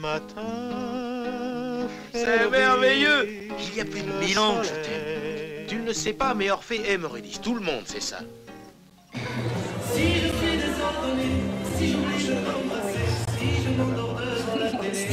matin. C'est merveilleux Il y a plus de mille ans que je t'aime. Tu ne le sais pas, mais Orphée aime Eurydice. Tout le monde sait ça. Si je suis désordonné, si j'oublie de t'embrasser, si je m'endors devant la télé.